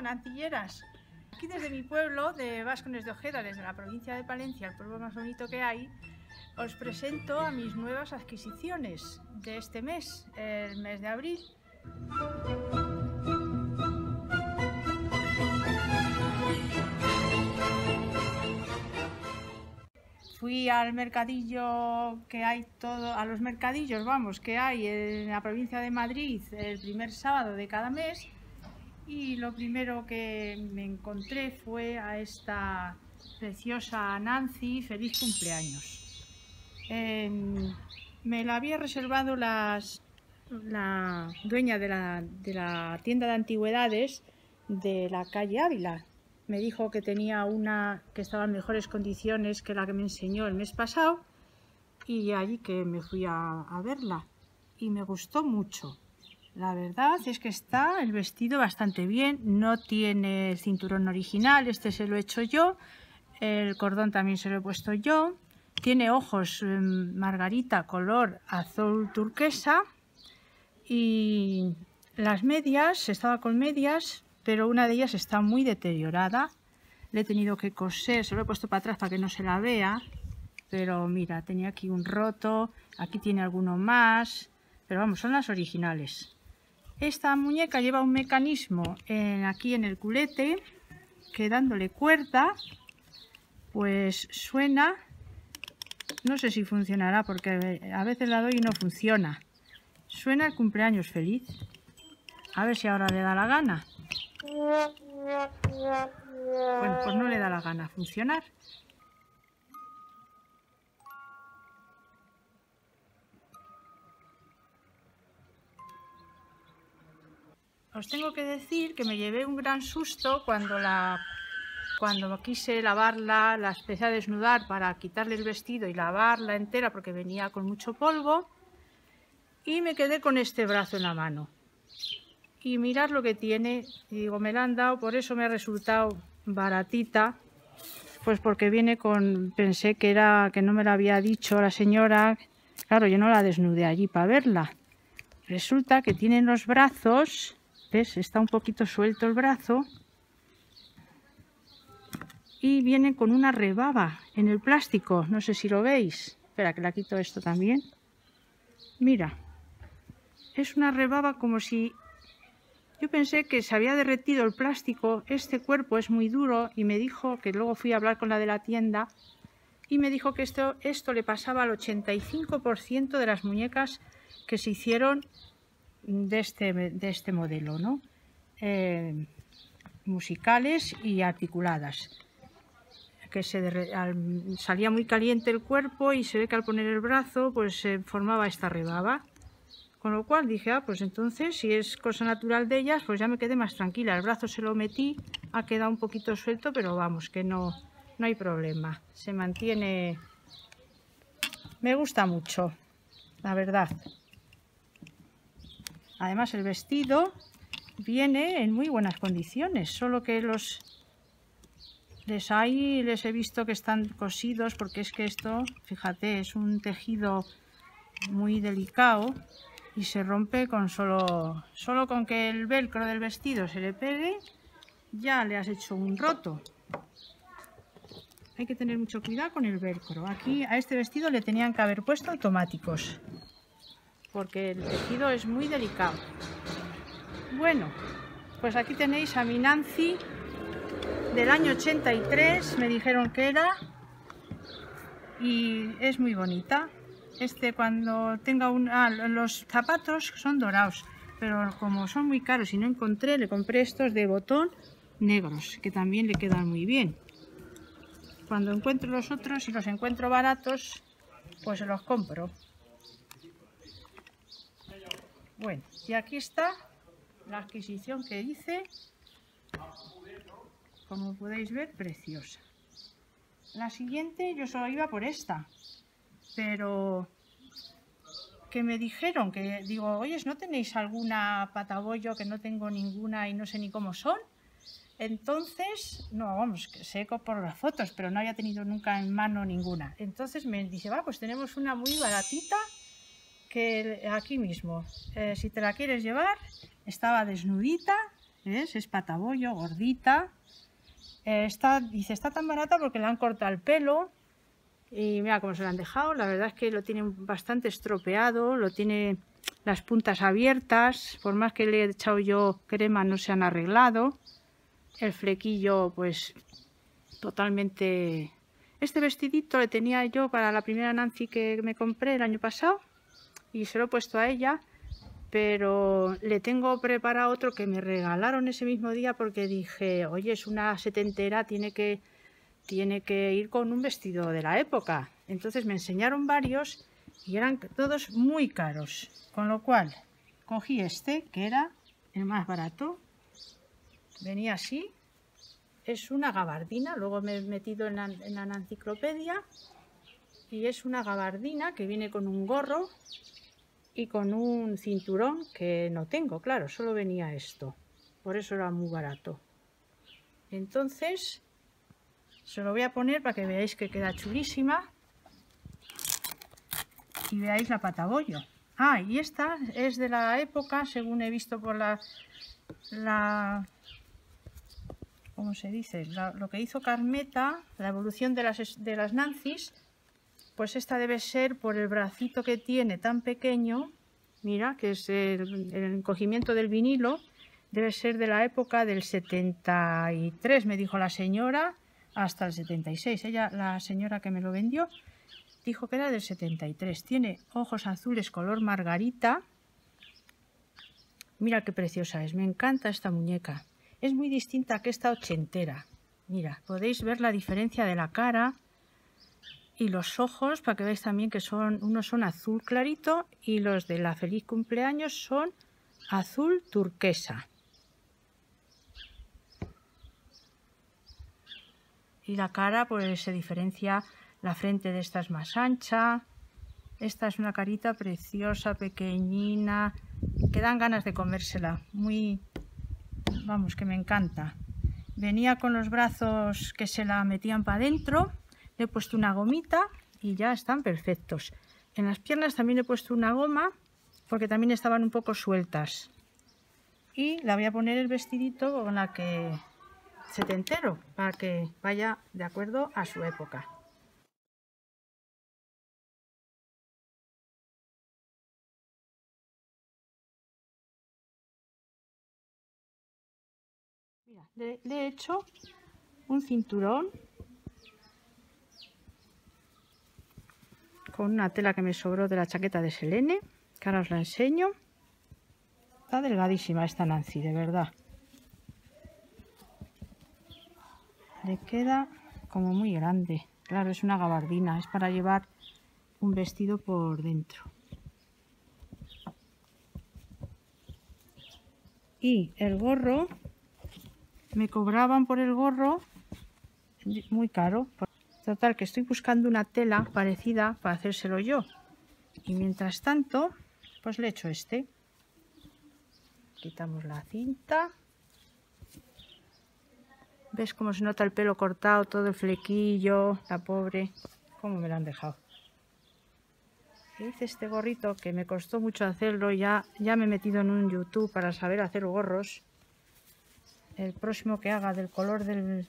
Hola, Nantilleras. Aquí desde mi pueblo de Vascones de Ojeda, desde la provincia de Palencia, el pueblo más bonito que hay, os presento a mis nuevas adquisiciones de este mes, el mes de abril. Fui al mercadillo que hay todo, a los mercadillos, vamos, que hay en la provincia de Madrid el primer sábado de cada mes y lo primero que me encontré fue a esta preciosa Nancy, feliz cumpleaños. Em, me la había reservado la dueña de la, de la tienda de antigüedades de la calle Ávila, me dijo que tenía una que estaba en mejores condiciones que la que me enseñó el mes pasado y allí que me fui a, verla y me gustó mucho. La verdad es que está el vestido bastante bien, no tiene cinturón original, este se lo he hecho yo, el cordón también se lo he puesto yo, tiene ojos em, margarita color azul turquesa y las medias, estaba con medias, pero una de ellas está muy deteriorada. Le he tenido que coser, se lo he puesto para atrás para que no se la vea, pero mira, tenía aquí un roto, aquí tiene alguno más, pero vamos, son las originales. Esta muñeca lleva un mecanismo aquí en el culete, que dándole cuerda, pues suena, no sé si funcionará porque a veces la doy y no funciona. Suena el cumpleaños feliz. A ver si ahora le da la gana. Bueno, pues no le da la gana funcionar. Os tengo que decir que me llevé un gran susto cuando la cuando quise lavarla, la empecé a desnudar para quitarle el vestido y lavarla entera porque venía con mucho polvo y me quedé con este brazo en la mano y mirar lo que tiene. Y digo, me la han dado, por eso me ha resultado baratita. Pues porque viene con, pensé que era, que no me la había dicho la señora. Claro, yo no la desnudé allí para verla. Resulta que tienen los brazos, ¿ves? Está un poquito suelto el brazo. Y viene con una rebaba en el plástico, no sé si lo veis. Espera, que la quito esto también. Mira, es una rebaba como si yo pensé que se había derretido el plástico, este cuerpo es muy duro y me dijo que luego fui a hablar con la de la tienda y me dijo que esto, esto le pasaba al 85% de las muñecas que se hicieron de este, de este modelo, ¿no? Eh, musicales y articuladas. Que se salía muy caliente el cuerpo y se ve que al poner el brazo pues se formaba esta rebaba. Con lo cual dije, ah, pues entonces si es cosa natural de ellas, pues ya me quedé más tranquila. El brazo se lo metí, ha quedado un poquito suelto, pero vamos, que no, no hay problema. Se mantiene... Me gusta mucho, la verdad. Además el vestido viene en muy buenas condiciones, solo que los... Les les he visto que están cosidos porque es que esto, fíjate, es un tejido muy delicado y se rompe con solo, solo con que el velcro del vestido se le pegue, ya le has hecho un roto. Hay que tener mucho cuidado con el velcro. Aquí a este vestido le tenían que haber puesto automáticos, porque el tejido es muy delicado. Bueno, pues aquí tenéis a mi Nancy del año 83, me dijeron que era, y es muy bonita. Este cuando tenga un... Ah, los zapatos son dorados, pero como son muy caros y no encontré, le compré estos de botón negros, que también le quedan muy bien. Cuando encuentro los otros y los encuentro baratos, pues los compro. Bueno, y aquí está la adquisición que hice. Como podéis ver, preciosa. La siguiente yo solo iba por esta, pero que me dijeron que digo, oye, ¿no tenéis alguna patabollo que no tengo ninguna y no sé ni cómo son? Entonces, no, vamos, que seco por las fotos, pero no había tenido nunca en mano ninguna. Entonces me dice, va, pues tenemos una muy baratita que aquí mismo, eh, si te la quieres llevar, estaba desnudita ¿ves? Es patabollo, gordita. Eh, está, dice, está tan barata porque le han cortado el pelo. Y mira cómo se lo han dejado. La verdad es que lo tienen bastante estropeado. Lo tiene las puntas abiertas. Por más que le he echado yo crema no se han arreglado. El flequillo pues totalmente... Este vestidito le tenía yo para la primera Nancy que me compré el año pasado. Y se lo he puesto a ella pero le tengo preparado otro que me regalaron ese mismo día porque dije, oye, es una setentera, tiene que, tiene que ir con un vestido de la época. Entonces me enseñaron varios y eran todos muy caros, con lo cual cogí este, que era el más barato, venía así, es una gabardina, luego me he metido en la, en la enciclopedia, y es una gabardina que viene con un gorro y con un cinturón que no tengo, claro, solo venía esto. Por eso era muy barato. Entonces, se lo voy a poner para que veáis que queda chulísima. Y veáis la patabollo. Ah, y esta es de la época, según he visto por la... la ¿Cómo se dice? lo que hizo Carmeta, la evolución de las, de las Nancy's, pues esta debe ser por el bracito que tiene tan pequeño, mira, que es el, encogimiento del vinilo, debe ser de la época del 73, me dijo la señora, hasta el 76. Ella, la señora que me lo vendió, dijo que era del 73. Tiene ojos azules color margarita. Mira qué preciosa es, me encanta esta muñeca. Es muy distinta que esta ochentera. Mira, podéis ver la diferencia de la cara, y los ojos para que veáis también que son unos son azul clarito y los de la feliz cumpleaños son azul turquesa. Y la cara pues se diferencia la frente de esta es más ancha esta es una carita preciosa pequeñina que dan ganas de comérsela muy vamos que me encanta. Venía con los brazos que se la metían para adentro he puesto una gomita y ya están perfectos. En las piernas también he puesto una goma porque también estaban un poco sueltas. Y la voy a poner el vestidito con la que se te entero para que vaya de acuerdo a su época. Mira, le he hecho un cinturón con una tela que me sobró de la chaqueta de Selene, que ahora os la enseño. Está delgadísima esta Nancy, de verdad. Le queda como muy grande. Claro, es una gabardina, es para llevar un vestido por dentro. Y el gorro, me cobraban por el gorro muy caro. Total, que estoy buscando una tela parecida para hacérselo yo. Y mientras tanto, pues le echo este. Quitamos la cinta. ¿Ves cómo se nota el pelo cortado, todo el flequillo? La pobre, cómo me lo han dejado. Hice este gorrito que me costó mucho hacerlo. Ya, ya me he metido en un YouTube para saber hacer gorros. El próximo que haga del color del,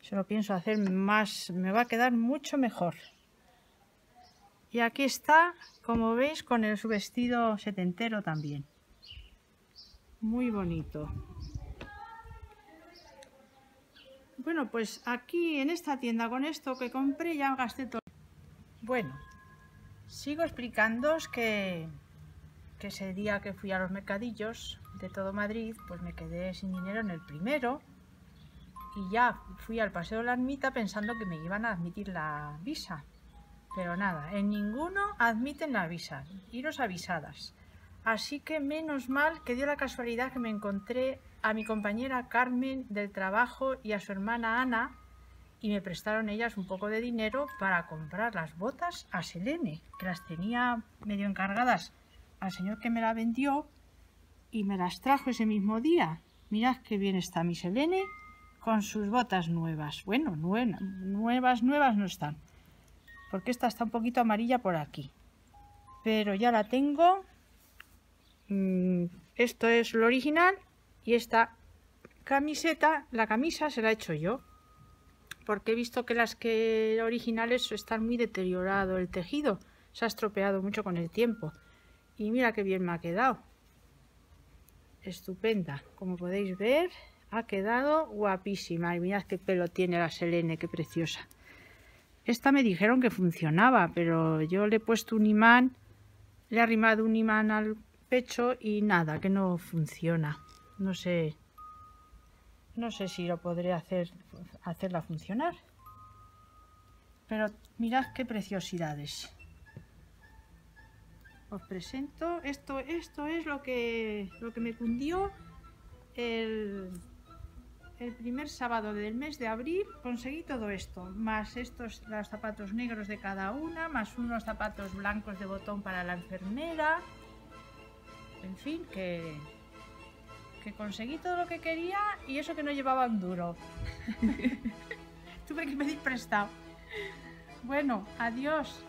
se lo pienso hacer más, me va a quedar mucho mejor. Y aquí está, como veis, con el, su vestido setentero también. Muy bonito. Bueno, pues aquí en esta tienda con esto que compré ya gasté todo. Bueno, sigo explicándoos que, que ese día que fui a los mercadillos de todo Madrid, pues me quedé sin dinero en el primero y ya fui al Paseo de la Ermita pensando que me iban a admitir la visa. Pero nada, en ninguno admiten la visa, iros avisadas. Así que menos mal que dio la casualidad que me encontré a mi compañera Carmen del trabajo y a su hermana Ana y me prestaron ellas un poco de dinero para comprar las botas a Selene, que las tenía medio encargadas al señor que me la vendió y me las trajo ese mismo día. Mirad qué bien está mi Selene con sus botas nuevas. Bueno, nuevas, nuevas no están. Porque esta está un poquito amarilla por aquí. Pero ya la tengo. Mm, esto es lo original y esta camiseta, la camisa se la he hecho yo. Porque he visto que las que originales están muy deteriorado el tejido. Se ha estropeado mucho con el tiempo. Y mira qué bien me ha quedado. Estupenda. Como podéis ver, ha quedado guapísima. Y mirad qué pelo tiene la Selene, qué preciosa. Esta me dijeron que funcionaba, pero yo le he puesto un imán, le he arrimado un imán al pecho y nada, que no funciona. No sé, no sé si lo podré hacer, hacerla funcionar. Pero mirad qué preciosidades. Os presento, esto, esto es lo que, lo que me cundió el, el primer sábado del mes de abril conseguí todo esto, más estos zapatos negros de cada una, más unos zapatos blancos de botón para la enfermera. En fin, que, que conseguí todo lo que quería y eso que no llevaba un duro. Tuve que pedir prestado. Bueno, adiós.